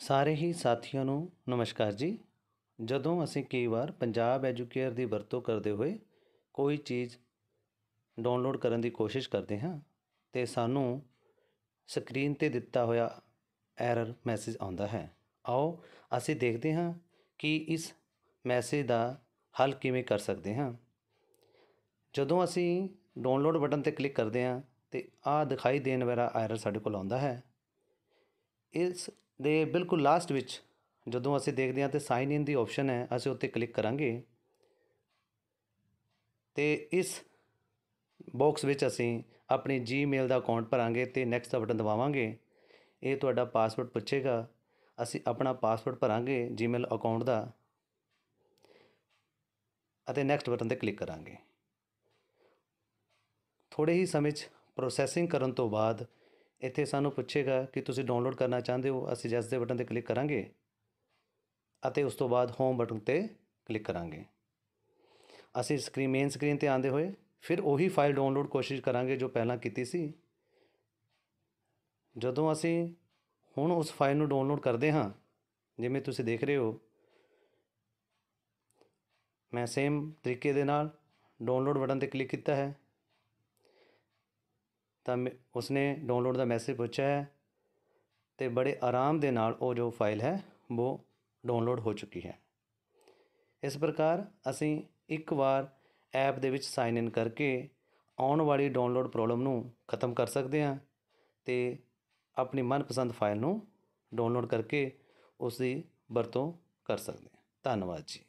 ਸਾਰੇ ਹੀ ਸਾਥੀਆਂ ਨੂੰ ਨਮਸਕਾਰ ਜੀ। ਜਦੋਂ ਅਸੀਂ ਕਈ ਵਾਰ ਪੰਜਾਬ ਐਜੂਕੇਅਰ ਦੀ ਵਰਤੋਂ ਕਰਦੇ ਹੋਏ ਕੋਈ ਚੀਜ਼ ਡਾਊਨਲੋਡ ਕਰਨ ਦੀ ਕੋਸ਼ਿਸ਼ ਕਰਦੇ ਹਾਂ, ਤੇ ਸਾਨੂੰ ਸਕਰੀਨ ਤੇ ਦਿੱਤਾ ਹੋਇਆ ਐਰਰ ਮੈਸੇਜ ਆਉਂਦਾ ਹੈ। ਆਓ ਅਸੀਂ ਦੇਖਦੇ ਹਾਂ ਕਿ ਇਸ ਮੈਸੇਜ ਦਾ ਹੱਲ ਕਿਵੇਂ ਕਰ ਸਕਦੇ ਹਾਂ। ਜਦੋਂ ਅਸੀਂ ਡਾਊਨਲੋਡ ਬਟਨ ਤੇ ਕਲਿੱਕ ਕਰਦੇ ਹਾਂ, ਤੇ ਆਹ ਦਿਖਾਈ ਦੇਣ ਵਾਲਾ ਐਰਰ ਸਾਡੇ ਕੋਲ ਆਉਂਦਾ ਹੈ। ਇਸ ਦੇ ਬਿਲਕੁਲ ਲਾਸਟ ਵਿੱਚ, ਜਦੋਂ ਅਸੀਂ ਦੇਖਦੇ ਹਾਂ ਤੇ ਸਾਈਨ ਇਨ ਦੀ ਆਪਸ਼ਨ ਹੈ, ਅਸੀਂ ਉੱਤੇ ਕਲਿੱਕ ਕਰਾਂਗੇ। ਤੇ ਇਸ ਬਾਕਸ ਵਿੱਚ ਅਸੀਂ ਆਪਣੀ ਜੀਮੇਲ ਦਾ ਅਕਾਊਂਟ ਭਰਾਂਗੇ ਤੇ ਨੈਕਸਟ ਦਾ ਬਟਨ ਦਬਾਵਾਂਗੇ। ਇਹ ਤੁਹਾਡਾ ਪਾਸਵਰਡ ਪੁੱਛੇਗਾ। ਅਸੀਂ ਆਪਣਾ ਪਾਸਵਰਡ ਭਰਾਂਗੇ ਜੀਮੇਲ ਅਕਾਊਂਟ ਦਾ ਅਤੇ ਨੈਕਸਟ ਬਟਨ ਤੇ ਕਲਿੱਕ ਕਰਾਂਗੇ। ਥੋੜੇ ਹੀ ਸਮੇਂ 'ਚ ਪ੍ਰੋਸੈਸਿੰਗ ਕਰਨ ਤੋਂ ਬਾਅਦ ਇੱਥੇ ਸਾਨੂੰ ਪੁੱਛੇਗਾ ਕਿ ਤੁਸੀਂ ਡਾਊਨਲੋਡ ਕਰਨਾ ਚਾਹੁੰਦੇ ਹੋ, ਅਸੀਂ ਜੈਸ ਦੇ ਬਟਨ ਤੇ ਕਲਿੱਕ ਕਰਾਂਗੇ ਅਤੇ ਉਸ ਤੋਂ ਬਾਅਦ ਹੋਮ ਬਟਨ ਤੇ ਕਲਿੱਕ ਕਰਾਂਗੇ। ਅਸੀਂ ਸਕਰੀਨ ਮੇਨ ਸਕਰੀਨ ਤੇ ਆਂਦੇ ਹੋਏ ਫਿਰ ਉਹੀ ਫਾਈਲ ਡਾਊਨਲੋਡ ਕੋਸ਼ਿਸ਼ ਕਰਾਂਗੇ ਜੋ ਪਹਿਲਾਂ ਕੀਤੀ ਸੀ। ਜਦੋਂ ਅਸੀਂ ਹੁਣ ਉਸ ਫਾਈਲ ਨੂੰ ਡਾਊਨਲੋਡ ਕਰਦੇ ਹਾਂ, ਜਿਵੇਂ ਤੁਸੀਂ ਦੇਖ ਰਹੇ ਹੋ, ਮੈਂ ਸੇਮ ਤਰੀਕੇ ਦੇ ਨਾਲ ਡਾਊਨਲੋਡ ਬਟਨ ਤੇ ਕਲਿੱਕ ਕੀਤਾ ਹੈ। ਤਾਂ ਉਸਨੇ ਡਾਊਨਲੋਡ ਦਾ ਮੈਸੇਜ ਪੁੱਛਿਆ ਹੈ ਅਤੇ ਬੜੇ ਆਰਾਮ ਦੇ ਨਾਲ ਉਹ ਜੋ ਫਾਈਲ ਹੈ, ਉਹ ਡਾਊਨਲੋਡ ਹੋ ਚੁੱਕੀ ਹੈ। ਇਸ ਪ੍ਰਕਾਰ ਅਸੀਂ ਇੱਕ ਵਾਰ ਐਪ ਦੇ ਵਿੱਚ ਸਾਈਨ ਇਨ ਕਰਕੇ ਆਉਣ ਵਾਲੀ ਡਾਊਨਲੋਡ ਪ੍ਰੋਬਲਮ ਨੂੰ ਖਤਮ ਕਰ ਸਕਦੇ ਹਾਂ ਤੇ ਆਪਣੀ ਮਨਪਸੰਦ ਫਾਈਲ ਨੂੰ ਡਾਊਨਲੋਡ ਕਰਕੇ ਉਸ ਦੀ ਵਰਤੋਂ ਕਰ ਸਕਦੇ ਹਾਂ। ਧੰਨਵਾਦ ਜੀ।